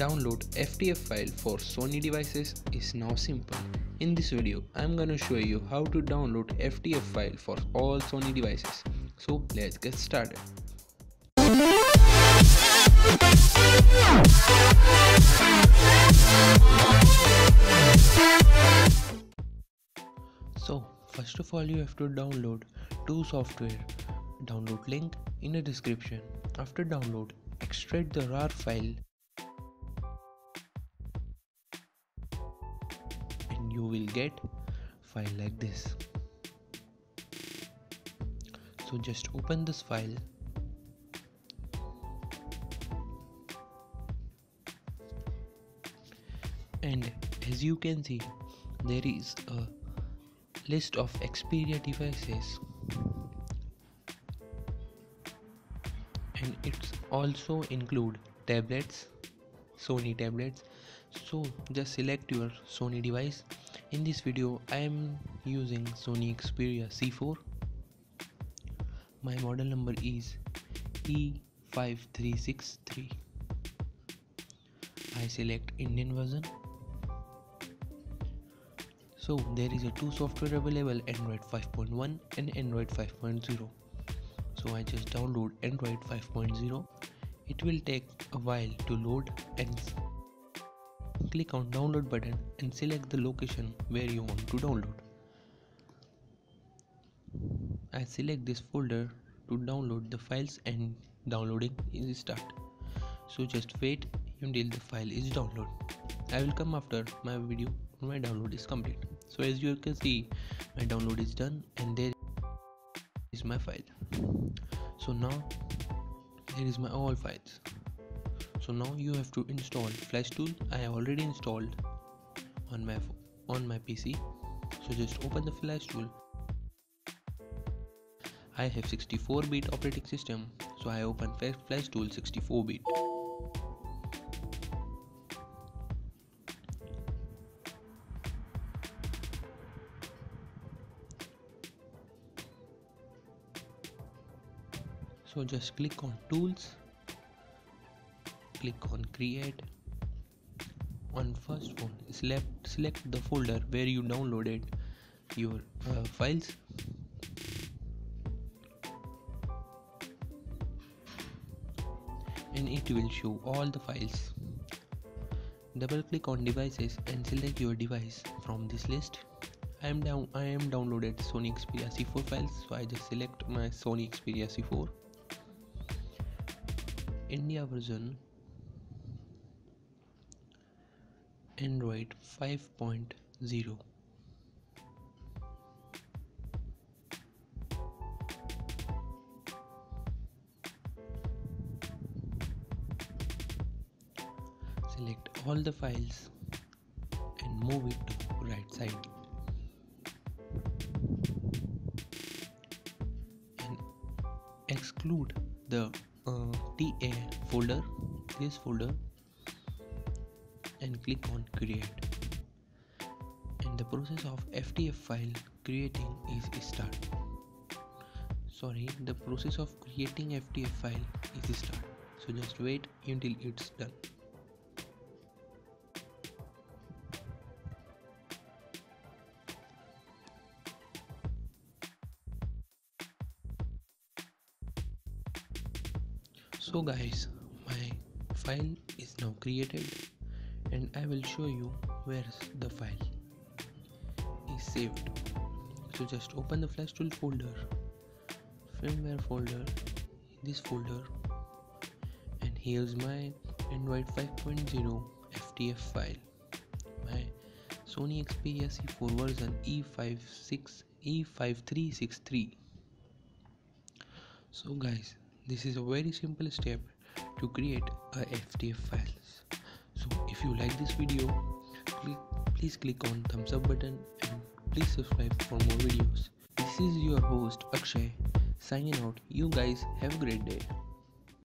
Download FTF file for Sony devices is now simple. In this video, I'm gonna show you how to download FTF file for all Sony devices. So let's get started. So first of all you have to download two software. Download link in the description. After download, extract the RAR file you will get file like this. So just open this file. And as you can see there is a list of Xperia devices. And it's also include tablets Sony tablets. So just select your Sony device in this video I am using Sony Xperia C4 my model number is E5363 I select Indian version. So there is a two software available Android 5.1 and Android 5.0 so I just download Android 5.0 it will take a while to load and click on download button and select the location where you want to download. I select this folder to download the files and downloading is start. So just wait until the file is downloaded I will come after my video when my download is complete. So as you can see my download is done and there is my file. So now here is my all files so now you have to install flash tool. I have already installed on my on my pc so just open the flash tool. I have 64 bit operating system. So i open flash tool 64 bit. So just click on tools click on create. On first one select select the folder where you downloaded your uh, files. And it will show all the files. Double click on devices and select your device from this list. I am down I am downloaded Sony Xperia C4 files so I just select my Sony Xperia C4 India version Android 5.0 select all the files and move it to right side. And exclude the uh, TA folder this folder and click on create. And the process of FTF file creating is start. Sorry the process of creating FTF file is start. So just wait until it's done. So guys my file is now created and I will show you where the file. Is saved. So just open the flash tool folder firmware folder this folder and here's my android 5.0 ftf file. My sony xperia c4 version e56 e5363 so guys this is a very simple step to create a ftf files if you like this video please click on thumbs up button and please subscribe for more videos. This is your host akshay signing out. You guys have a great day